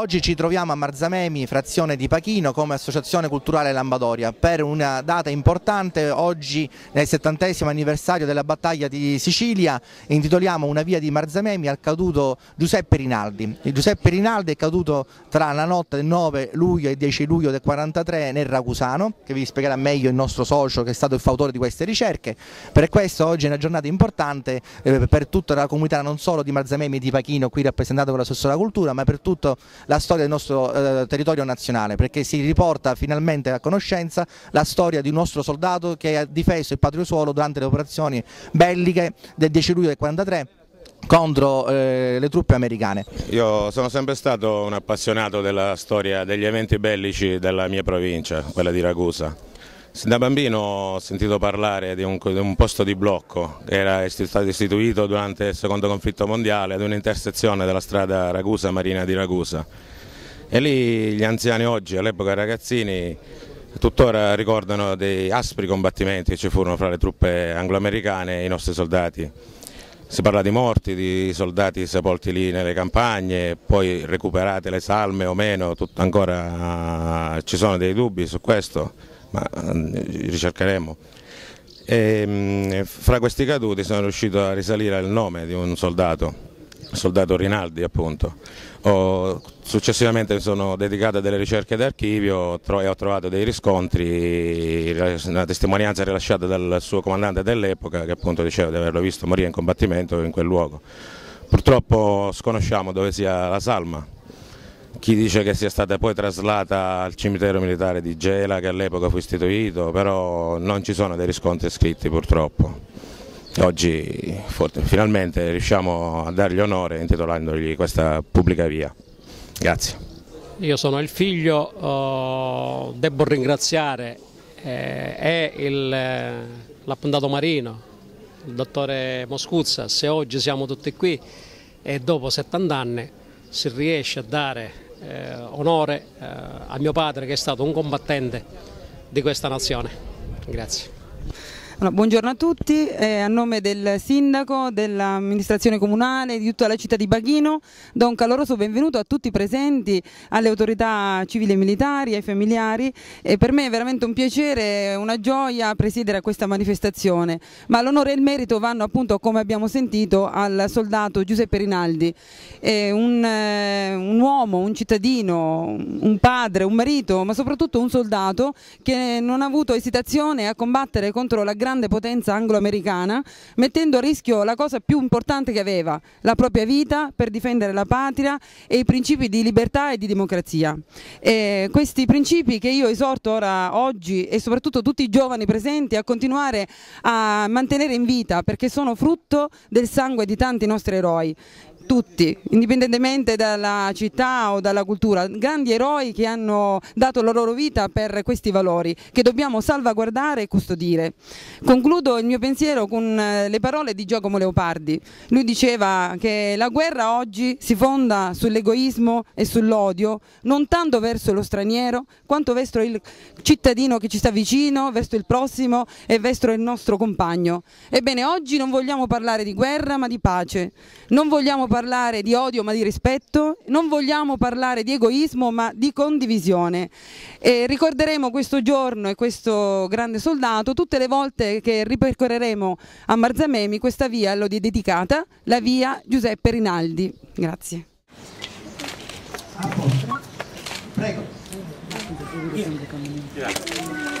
oggi ci troviamo a Marzamemi, frazione di Pachino, come Associazione Culturale Lambadoria per una data importante, oggi nel settantesimo anniversario della battaglia di Sicilia, intitoliamo una via di Marzamemi al caduto Giuseppe Rinaldi. Giuseppe Rinaldi è caduto tra la notte del 9 luglio e il 10 luglio del 43 nel Ragusano, che vi spiegherà meglio il nostro socio che è stato il fautore di queste ricerche. Per questo oggi è una giornata importante eh, per tutta la comunità non solo di Marzamemi e di Pachino, qui rappresentato con l'assessore alla cultura, ma per tutta la storia del nostro eh, territorio nazionale, perché si riporta finalmente a conoscenza la storia di un nostro soldato che ha difeso il patrio suolo durante le operazioni belliche del 10 luglio del 43 contro eh, le truppe americane. Io sono sempre stato un appassionato della storia degli eventi bellici della mia provincia, quella di Ragusa. Da bambino ho sentito parlare di un, di un, posto di blocco che era stato istituito durante il secondo conflitto mondiale ad un'intersezione della strada Ragusa-Marina di Ragusa. E lì gli anziani oggi, all'epoca ragazzini, tuttora ricordano dei aspri combattimenti che ci furono fra le truppe anglo-americane e i nostri soldati. Si parla di morti, di soldati sepolti lì nelle campagne, poi recuperate le salme o meno, ancora ci sono dei dubbi su questo ma eh, ricercheremo. E, mm, fra questi caduti sono riuscito a risalire al nome di un soldato, il soldato Rinaldi appunto. Ho, successivamente mi sono dedicato a delle ricerche d'archivio e ho trovato dei riscontri, una testimonianza rilasciata dal suo comandante dell'epoca che appunto diceva di averlo visto morire in combattimento in quel luogo. Purtroppo sconosciamo dove sia la salma, chi dice che sia stata poi traslata al cimitero militare di Gela che all'epoca fu istituito, però non ci sono dei riscontri scritti purtroppo. Oggi finalmente riusciamo a dargli onore intitolandogli questa pubblica via. Grazie. Io sono il figlio, oh, devo ringraziare eh, eh, l'appuntato marino, il dottore Moscuzza, se oggi siamo tutti qui e dopo 70 anni si riesce a dare eh, onore eh, a mio padre che è stato un combattente di questa nazione. Grazie. Allora, buongiorno a tutti, eh, a nome del sindaco, dell'amministrazione comunale, di tutta la città di Baghino, do un caloroso benvenuto a tutti i presenti, alle autorità civili e militari, ai familiari. E per me è veramente un piacere, una gioia presiedere a questa manifestazione, ma l'onore e il merito vanno appunto come abbiamo sentito al soldato Giuseppe Rinaldi, un, eh, uomo, un cittadino, un padre, un marito, ma soprattutto un soldato che non ha avuto esitazione a combattere contro la grande grande potenza anglo-americana, mettendo a rischio la cosa più importante che aveva, la propria vita per difendere la patria e i principi di libertà e di democrazia. E questi principi che io esorto ora oggi e soprattutto tutti i giovani presenti a continuare a mantenere in vita perché sono frutto del sangue di tanti nostri eroi tutti, indipendentemente dalla città o dalla cultura, grandi eroi che hanno dato la loro vita per questi valori che dobbiamo salvaguardare e custodire. Concludo il mio pensiero con eh, le parole di Giacomo Leopardi. Lui diceva che la guerra oggi si fonda sull'egoismo e sull'odio, non tanto verso lo straniero, quanto verso il cittadino che ci sta vicino, verso il prossimo e verso il nostro compagno. Ebbene, oggi non vogliamo parlare di guerra ma di pace, non vogliamo parlare parlare di odio ma di rispetto, non vogliamo parlare di egoismo ma di condivisione. E ricorderemo questo giorno e questo grande soldato tutte le volte che ripercorreremo a Marzamemi questa via l'ho dedicata, la via Giuseppe Rinaldi. Grazie. Prego. Grazie.